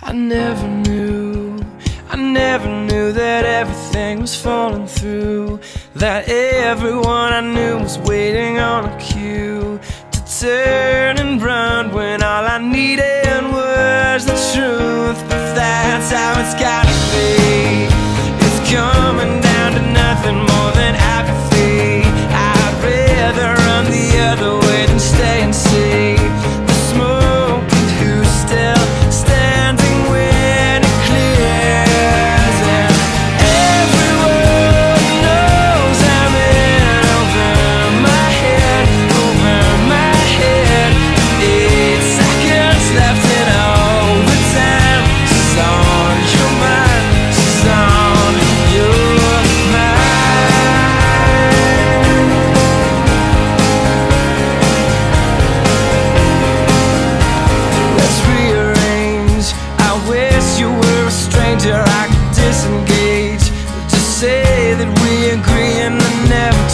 I never knew, I never knew that everything was falling through. That everyone I knew was waiting on a cue to turn and run when all I needed was the truth. But that's how it's gotta be. It's coming agree and never